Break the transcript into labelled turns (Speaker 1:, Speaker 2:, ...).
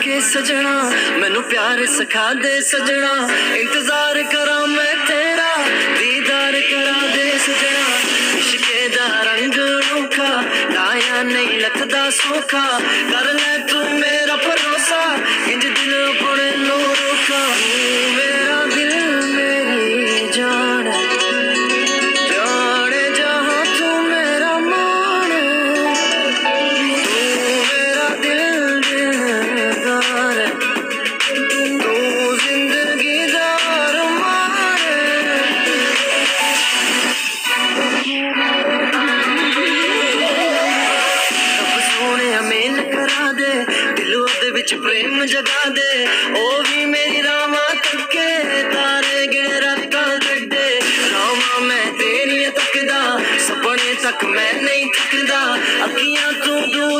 Speaker 1: सजना। मैनू प्यार सिखा दे सजना। इंतज़ार करा मैं तेरा। दीदार करा दे सजना। इश्के दा रंग रूखा लाया नहीं लगदा सौखा। कर ले तू मेरा भरोसा। इंज दिल अपने नो जगा दे। ओ भी मेरी रामा तके तारे गिने राता जगदे रामा, मैं तेरी तकदा सपने तक मैं नहीं थकदा। अखियाँ तू दूर